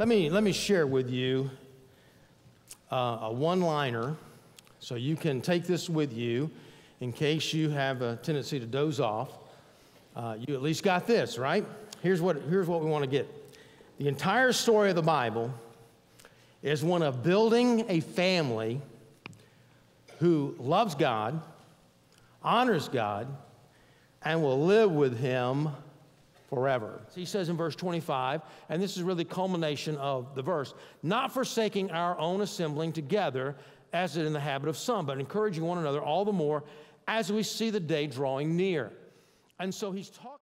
let me, let me share with you uh, a one liner so you can take this with you in case you have a tendency to doze off. Uh, you at least got this, right? Here's what, here's what we want to get. The entire story of the Bible is one of building a family who loves God, honors God, and will live with Him forever. So He says in verse 25, and this is really the culmination of the verse, not forsaking our own assembling together, as it in the habit of some, but encouraging one another all the more as we see the day drawing near. And so he's talking.